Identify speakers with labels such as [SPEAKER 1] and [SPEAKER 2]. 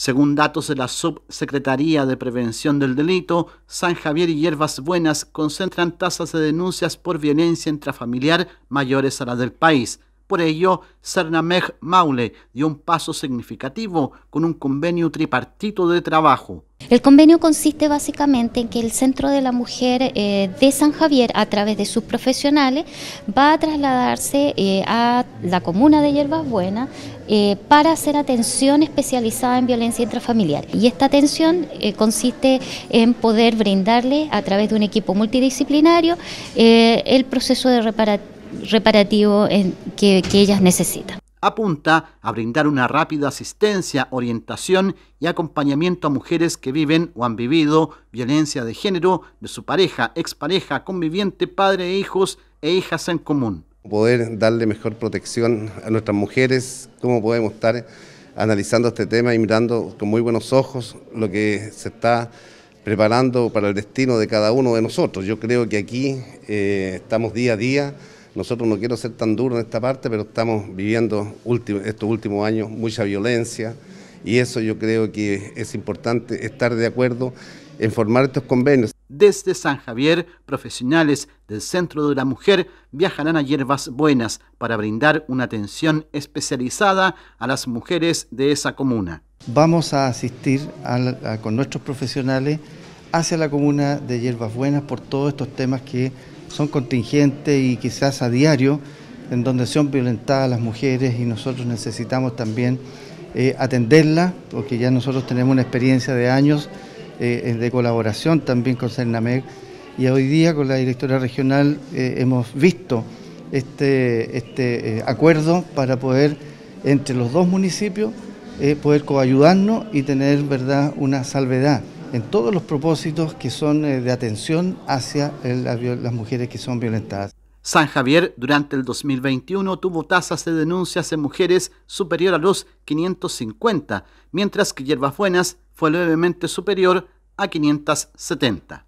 [SPEAKER 1] Según datos de la Subsecretaría de Prevención del Delito, San Javier y Hierbas Buenas concentran tasas de denuncias por violencia intrafamiliar mayores a las del país. Por ello, Cernameg Maule dio un paso significativo con un convenio tripartito de trabajo.
[SPEAKER 2] El convenio consiste básicamente en que el Centro de la Mujer eh, de San Javier, a través de sus profesionales, va a trasladarse eh, a la comuna de Hierbas Buenas eh, para hacer atención especializada en violencia intrafamiliar. Y esta atención consiste en poder brindarle, a través de un equipo multidisciplinario, el proceso de reparativo que, que ellas necesitan
[SPEAKER 1] apunta a brindar una rápida asistencia, orientación y acompañamiento a mujeres que viven o han vivido violencia de género de su pareja, expareja, conviviente, padre e hijos e hijas en común.
[SPEAKER 3] Poder darle mejor protección a nuestras mujeres, cómo podemos estar analizando este tema y mirando con muy buenos ojos lo que se está preparando para el destino de cada uno de nosotros. Yo creo que aquí eh, estamos día a día nosotros no quiero ser tan duro en esta parte, pero estamos viviendo estos últimos años mucha violencia y eso yo creo que es importante estar de acuerdo en formar estos convenios.
[SPEAKER 1] Desde San Javier, profesionales del Centro de la Mujer viajarán a Hierbas Buenas para brindar una atención especializada a las mujeres de esa comuna.
[SPEAKER 4] Vamos a asistir con nuestros profesionales hacia la comuna de Hierbas Buenas por todos estos temas que son contingentes y quizás a diario en donde son violentadas las mujeres y nosotros necesitamos también eh, atenderlas, porque ya nosotros tenemos una experiencia de años eh, de colaboración también con CERNAMEC y hoy día con la directora regional eh, hemos visto este, este acuerdo para poder entre los dos municipios poder coayudarnos y tener verdad una salvedad en todos los propósitos que son eh, de atención hacia las mujeres que son violentadas.
[SPEAKER 1] San Javier durante el 2021 tuvo tasas de denuncias en mujeres superior a los 550, mientras que Hierbas Buenas fue levemente superior a 570.